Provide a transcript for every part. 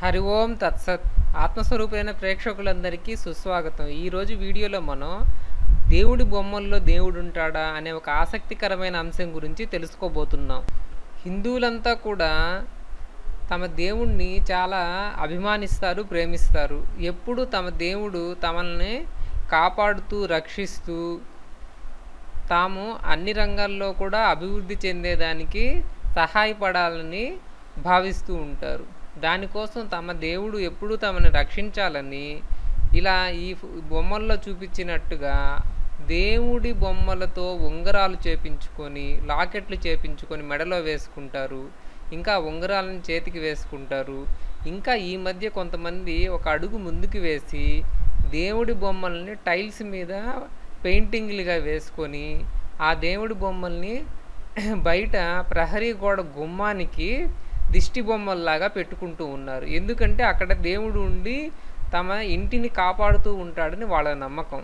హరి ఓం తత్సత్. ఆత్మస్వరూపమైన ప్రేక్షకులందరికీ సుస్వాగతం. ఈరోజు వీడియోలో మనం దేవుడి బొమ్మల్లో దేవుడు ఉంటాడా అనే ఒక ఆసక్తికరమైన అంశం గురించి తెలుసుకోబోతున్నాం. హిందువులంతా కూడా తమ దేవుణ్ణి చాలా అభిమానిస్తారు ప్రేమిస్తారు. ఎప్పుడు తమ దేవుడు తమల్ని కాపాడుతూ రక్షిస్తూ తాము అన్ని రంగాల్లో కూడా అభివృద్ధి చెందేదానికి సహాయపడాలని భావిస్తూ ఉంటారు. దానికోసం తమ దేవుడు ఎప్పుడూ తమని రక్షించాలని ఇలా ఈ బొమ్మల్లో చూపించినట్టుగా దేవుడి బొమ్మలతో ఉంగరాలు చేపించుకొని లాకెట్లు చేపించుకొని మెడలో వేసుకుంటారు. ఇంకా ఉంగరాలను చేతికి వేసుకుంటారు. ఇంకా ఈ మధ్య కొంతమంది ఒక అడుగు ముందుకు వేసి దేవుడి బొమ్మల్ని టైల్స్ మీద పెయింటింగ్లుగా వేసుకొని ఆ దేవుడి బొమ్మల్ని బయట ప్రహరీ గోడ గుమ్మానికి దిష్టి బొమ్మల్లాగా పెట్టుకుంటూ ఉన్నారు. ఎందుకంటే అక్కడ దేవుడు ఉండి తమ ఇంటిని కాపాడుతూ ఉంటాడని వాళ్ళ నమ్మకం.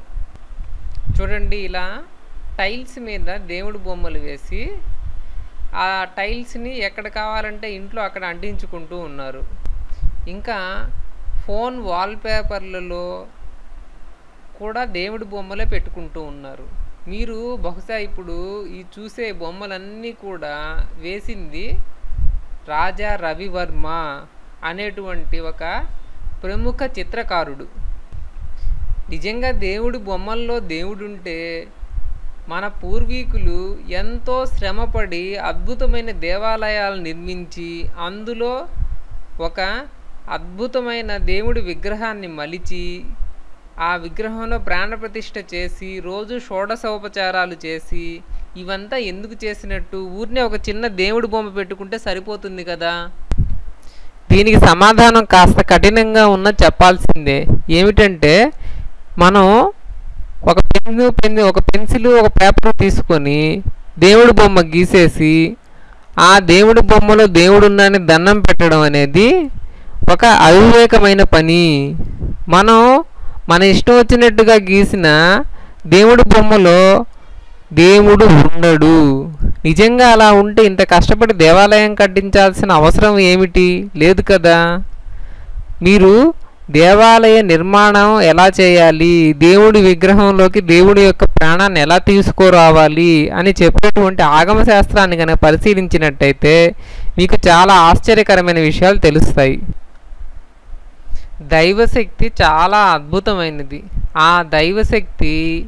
చూడండి ఇలా టైల్స్ మీద దేవుడు బొమ్మలు వేసి ఆ టైల్స్ని ఎక్కడ కావాలంటే ఇంట్లో అక్కడ అంటించుకుంటూ ఉన్నారు. ఇంకా ఫోన్ వాల్పేపర్లలో కూడా దేవుడి బొమ్మలే పెట్టుకుంటూ ఉన్నారు. మీరు బహుశా ఇప్పుడు ఈ చూసే బొమ్మలన్నీ కూడా వేసింది రాజా రవివర్మ అనేటువంటి ఒక ప్రముఖ చిత్రకారుడు. నిజంగా దేవుడి బొమ్మల్లో దేవుడుంటే మన పూర్వీకులు ఎంతో శ్రమపడి అద్భుతమైన దేవాలయాలు నిర్మించి అందులో ఒక అద్భుతమైన దేవుడి విగ్రహాన్ని మలిచి ఆ విగ్రహంలో ప్రాణప్రతిష్ఠ చేసి రోజు షోడశోపచారాలు చేసి ఇవంతా ఎందుకు చేసినట్టు? ఊరినే ఒక చిన్న దేవుడి బొమ్మ పెట్టుకుంటే సరిపోతుంది కదా? దీనికి సమాధానం కాస్త కఠినంగా ఉన్న చెప్పాల్సిందే. ఏమిటంటే మనం ఒక పెన్ను పెన్ ఒక పెన్సిల్ ఒక పేపర్ తీసుకొని దేవుడి బొమ్మ గీసేసి ఆ దేవుడి బొమ్మలో దేవుడున్నాని దండం పెట్టడం అనేది ఒక అవివేకమైన పని. మనం మన ఇష్టం వచ్చినట్టుగా గీసిన దేవుడి బొమ్మలో దేవుడు ఉండడు. నిజంగా అలా ఉంటే ఇంత కష్టపడి దేవాలయం కట్టించాల్సిన అవసరం ఏమిటి? లేదు కదా. మీరు దేవాలయ నిర్మాణం ఎలా చేయాలి? దేవుడి విగ్రహంలోకి దేవుడి యొక్క ప్రాణాన్ని ఎలా తీసుకురావాలి? అని చెప్పేటువంటి ఆగమ శాస్త్రాన్ని కనుక పరిశీలించినట్టయితే మీకు చాలా ఆశ్చర్యకరమైన విషయాలు తెలుస్తాయి. దైవశక్తి చాలా అద్భుతమైనది. ఆ దైవశక్తి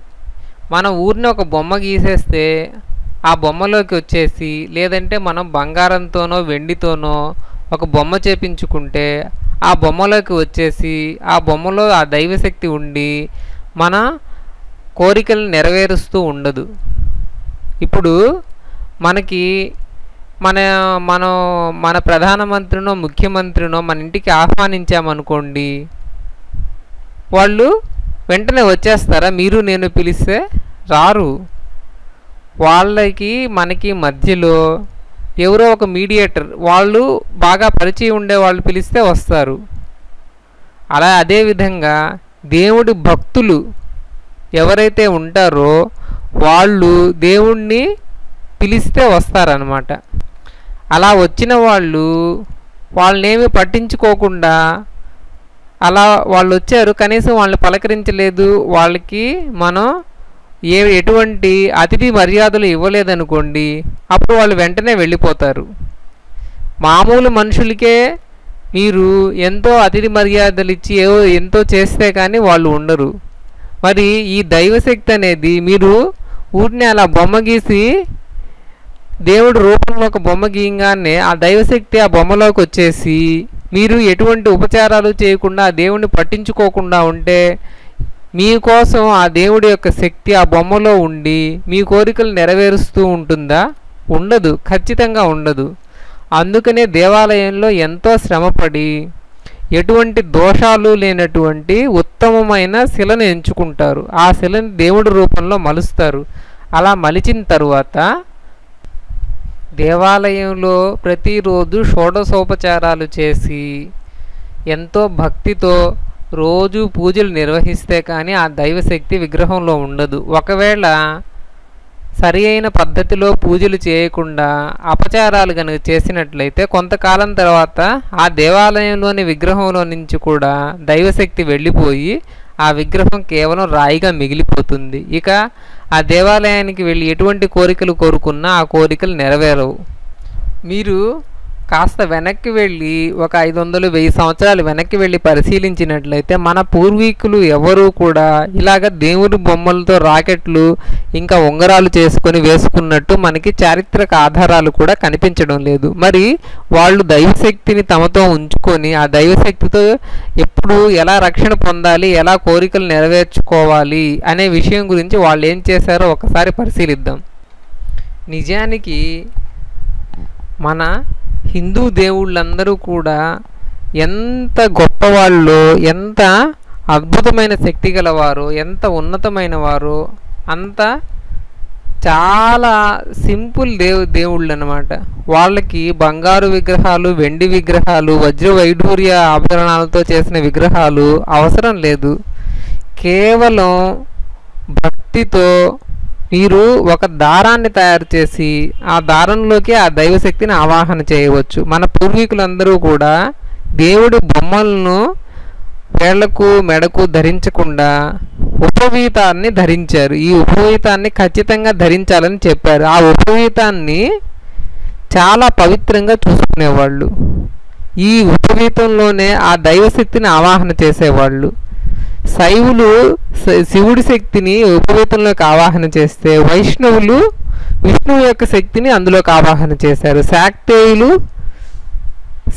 మన ఊరిని ఒక బొమ్మ గీసేస్తే ఆ బొమ్మలోకి వచ్చేసి లేదంటే మనం బంగారంతోనో వెండితోనో ఒక బొమ్మ చేపించుకుంటే ఆ బొమ్మలోకి వచ్చేసి ఆ బొమ్మలో ఆ దైవశక్తి ఉండి మన కోరికలు నెరవేరుస్తూ ఉండదు. ఇప్పుడు మనకి మన మనం మన ప్రధానమంత్రినో ముఖ్యమంత్రినో మన ఇంటికి ఆహ్వానించామనుకోండి వాళ్ళు వెంటనే వచ్చేస్తారా? మీరు నేను పిలిస్తే రారు. వాళ్ళకి మనకి మధ్యలో ఎవరో ఒక మీడియేటర్ వాళ్ళు బాగా పరిచయం ఉండే వాళ్ళు పిలిస్తే వస్తారు. అలా అదేవిధంగా దేవుడి భక్తులు ఎవరైతే ఉంటారో వాళ్ళు దేవుణ్ణి పిలిస్తే వస్తారనమాట అలా వచ్చిన వాళ్ళు వాళ్ళనేమి పట్టించుకోకుండా అలా వాళ్ళు వచ్చారు కనీసం వాళ్ళని పలకరించలేదు. వాళ్ళకి మనం ఏ ఎటువంటి అతిథి మర్యాదలు ఇవ్వలేదనుకోండి. అప్పుడు వాళ్ళు వెంటనే వెళ్ళిపోతారు. మామూలు మనుషులకే మీరు ఎంతో అతిథి మర్యాదలు ఇచ్చి ఏవో ఎంతో చేస్తే కానీ వాళ్ళు ఉండరు. మరి ఈ దైవశక్తి అనేది మీరు ఊరిని అలా బొమ్మ గీసి దేవుడు రూపంలో ఒక బొమ్మ గీయంగానే ఆ దైవశక్తి ఆ బొమ్మలోకి వచ్చేసి మీరు ఎటువంటి ఉపచారాలు చేయకుండా దేవుణ్ణి పట్టించుకోకుండా ఉంటే మీకోసం ఆ దేవుడి యొక్క శక్తి ఆ బొమ్మలో ఉండి మీ కోరికలు నెరవేరుస్తూ ఉంటుందా? ఉండదు. ఖచ్చితంగా ఉండదు. అందుకనే దేవాలయంలో ఎంతో శ్రమపడి ఎటువంటి దోషాలు లేనటువంటి ఉత్తమమైన శిలను ఎంచుకుంటారు. ఆ శిలని దేవుడి రూపంలో మలుస్తారు. అలా మలిచిన తరువాత దేవాలయంలో ప్రతిరోజు షోడశోపచారాలు చేసి ఎంతో భక్తితో రోజు పూజలు నిర్వహిస్తే కానీ ఆ దైవశక్తి విగ్రహంలో ఉండదు. ఒకవేళ సరి అయిన పద్ధతిలో పూజలు చేయకుండా అపచారాలు కనుక చేసినట్లయితే కొంతకాలం తర్వాత ఆ దేవాలయంలోని విగ్రహంలో నుంచి కూడా దైవశక్తి వెళ్ళిపోయి ఆ విగ్రహం కేవలం రాయిగా మిగిలిపోతుంది. ఇక ఆ దేవాలయానికి వెళ్ళి ఎటువంటి కోరికలు కోరుకున్నా ఆ కోరికలు నెరవేరవు. మీరు కాస్త వెనక్కి వెళ్ళి ఒక ఐదు వందలు వెయ్యి సంవత్సరాలు వెనక్కి వెళ్ళి పరిశీలించినట్లయితే మన పూర్వీకులు ఎవరూ కూడా ఇలాగ దేవుడి బొమ్మలతో రాకెట్లు ఇంకా ఉంగరాలు చేసుకొని వేసుకున్నట్టు మనకి చారిత్రక ఆధారాలు కూడా కనిపించడం లేదు. మరి వాళ్ళు దైవశక్తిని తమతో ఉంచుకొని ఆ దైవశక్తితో ఎప్పుడు ఎలా రక్షణ పొందాలి ఎలా కోరికలు నెరవేర్చుకోవాలి అనే విషయం గురించి వాళ్ళు ఏం చేశారో ఒకసారి పరిశీలిద్దాం. నిజానికి మన హిందూ దేవుళ్ళందరూ కూడా ఎంత గొప్పవాళ్ళు ఎంత అద్భుతమైన శక్తి గలవారు ఎంత ఉన్నతమైన వారు అంత చాలా సింపుల్ దేవు దేవుళ్ళు అనమాట వాళ్ళకి బంగారు విగ్రహాలు వెండి విగ్రహాలు వజ్ర వైఢూర్య ఆభరణాలతో చేసిన విగ్రహాలు అవసరం లేదు. కేవలం భక్తితో మీరు ఒక దారాన్ని తయారు చేసి ఆ దారంలోకి ఆ దైవశక్తిని ఆవాహన చేయవచ్చు. మన పూర్వీకులందరూ కూడా దేవుడి బొమ్మలను వేళ్ళకు మెడకు ధరించకుండా ఉపవీతాన్ని ధరించారు. ఈ ఉపవీతాన్ని ఖచ్చితంగా ధరించాలని చెప్పారు. ఆ ఉపవీతాన్ని చాలా పవిత్రంగా చూసుకునేవాళ్ళు. ఈ ఉపవీతంలోనే ఆ దైవశక్తిని ఆవాహన చేసేవాళ్ళు. శైవులు శివుడి శక్తిని ఉపవేతంలోకి ఆవాహన చేస్తే వైష్ణవులు విష్ణువు యొక్క శక్తిని అందులోకి ఆవాహన చేశారు. శాక్తేయులు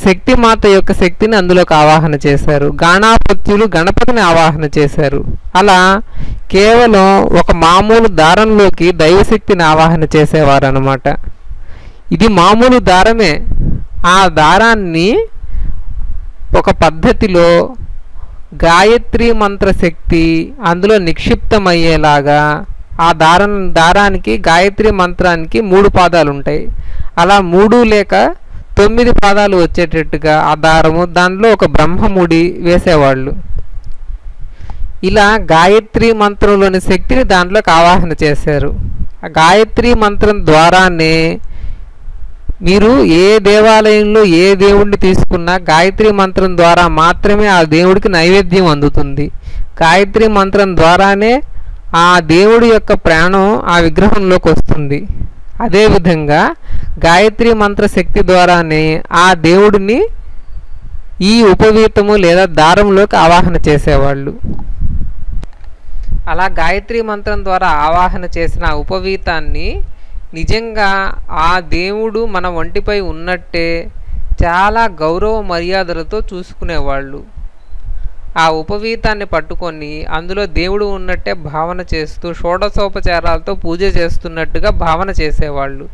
శక్తిమాత యొక్క శక్తిని అందులోకి ఆవాహన చేశారు. గాణాపత్యులు గణపతిని ఆవాహన చేశారు. అలా కేవలం ఒక మామూలు దారంలోకి దైవశక్తిని ఆవాహన చేసేవారు అనమాట ఇది మామూలు దారమే. ఆ దారాన్ని ఒక పద్ధతిలో గాయత్రి మంత్ర శక్తి అందులో నిక్షిప్తమయ్యేలాగా ఆ దారం దారానికి గాయత్రి మంత్రానికి మూడు పాదాలు ఉంటాయి. అలా మూడు లేక తొమ్మిది పాదాలు వచ్చేటట్టుగా ఆ దారము దానిలో ఒక బ్రహ్మముడి వేసేవాళ్ళు. ఇలా గాయత్రి మంత్రంలోని శక్తిని దాంట్లోకి ఆవాహన చేశారు. ఆ గాయత్రి మంత్రం ద్వారానే మీరు ఏ దేవాలయంలో ఏ దేవుడిని తీసుకున్నా గాయత్రి మంత్రం ద్వారా మాత్రమే ఆ దేవుడికి నైవేద్యం అందుతుంది. గాయత్రి మంత్రం ద్వారానే ఆ దేవుడి యొక్క ప్రాణం ఆ విగ్రహంలోకి వస్తుంది. అదేవిధంగా గాయత్రి మంత్ర శక్తి ద్వారానే ఆ దేవుడిని ఈ ఉపవీతము లేదా దారంలోకి ఆవాహన చేసేవాళ్ళు. అలా గాయత్రి మంత్రం ద్వారా ఆవాహన చేసిన ఆ ఉపవీతాన్ని నిజంగా ఆ దేవుడు మన ఒంటిపై ఉన్నట్టే చాలా గౌరవ మర్యాదలతో చూసుకునేవాళ్ళు. ఆ ఉపవీతాన్ని పట్టుకొని అందులో దేవుడు ఉన్నట్టే భావన చేస్తూ షోడశోపచారాలతో పూజ చేస్తున్నట్టుగా భావన చేసేవాళ్ళు.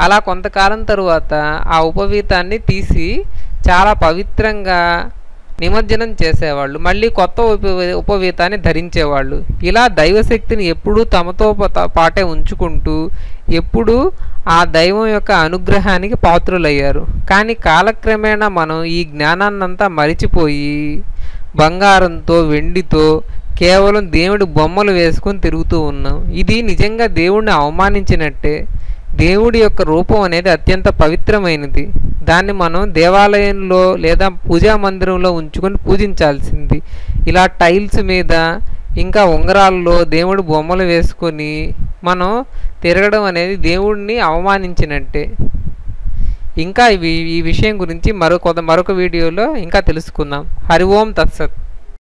అలా కొంతకాలం తరువాత ఆ ఉపవీతాన్ని తీసి చాలా పవిత్రంగా నిమజ్జనం చేసేవాళ్ళు మళ్ళీ కొత్త ఉప ఉపవీతాన్ని ధరించేవాళ్ళు. ఇలా దైవశక్తిని ఎప్పుడూ తమతో పాటే ఉంచుకుంటూ ఎప్పుడూ ఆ దైవం యొక్క అనుగ్రహానికి పాత్రులయ్యారు. కానీ కాలక్రమేణా మనం ఈ జ్ఞానాన్నంతా మరిచిపోయి బంగారంతో వెండితో కేవలం దేవుడి బొమ్మలు వేసుకొని తిరుగుతూ ఉన్నాం. ఇది నిజంగా దేవుడిని అవమానించినట్టే. దేవుడి యొక్క రూపం అనేది అత్యంత పవిత్రమైనది. దాన్ని మనం దేవాలయంలో లేదా పూజా మందిరంలో ఉంచుకొని పూజించాల్సింది. ఇలా టైల్స్ మీద ఇంకా ఉంగరాల్లో దేవుడు బొమ్మలు వేసుకొని మనం తిరగడం అనేది దేవుడిని అవమానించినట్టే. ఇంకా ఈ విషయం గురించి మరో కొంత మరొక వీడియోలో ఇంకా తెలుసుకుందాం. హరి ఓం తత్సత్.